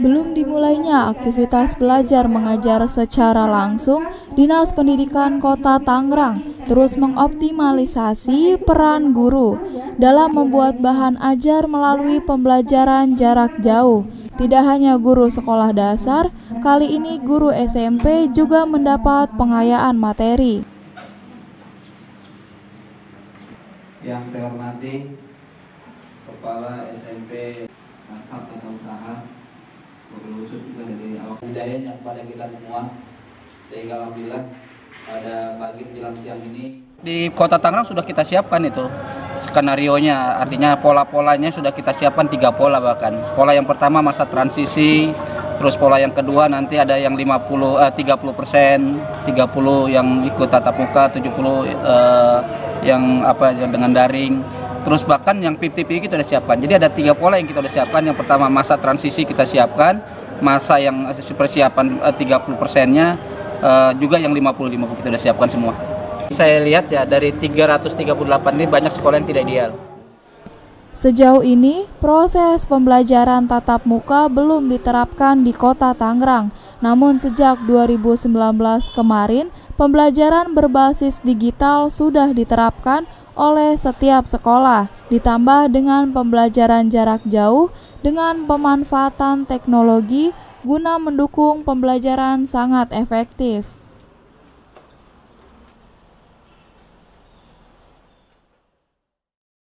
Belum dimulainya aktivitas belajar mengajar secara langsung, Dinas Pendidikan Kota Tangerang terus mengoptimalisasi peran guru dalam membuat bahan ajar melalui pembelajaran jarak jauh. Tidak hanya guru sekolah dasar, kali ini guru SMP juga mendapat pengayaan materi. Yang saya hormati Kepala SMP Tata Usaha khusus juga dari awak hidayahnya kepada kita semua. Sehingga Alhamdulillah pada pagi menjelang siang ini Di kota Tangerang sudah kita siapkan itu. Skenario nya artinya pola-polanya sudah kita siapkan tiga pola bahkan. Pola yang pertama masa transisi terus pola yang kedua nanti ada yang 50 eh, 30 persen 30 yang ikut tatap muka 70 eh, yang apa yang dengan daring terus bahkan yang PTP kita sudah siapkan. Jadi ada tiga pola yang kita sudah siapkan. Yang pertama masa transisi kita siapkan. Masa yang persiapan eh, 30 persennya eh, juga yang 50 50 kita sudah siapkan semua. Saya lihat ya dari 338 ini banyak sekolah yang tidak ideal. Sejauh ini, proses pembelajaran tatap muka belum diterapkan di kota Tangerang. Namun sejak 2019 kemarin, pembelajaran berbasis digital sudah diterapkan oleh setiap sekolah, ditambah dengan pembelajaran jarak jauh dengan pemanfaatan teknologi guna mendukung pembelajaran sangat efektif.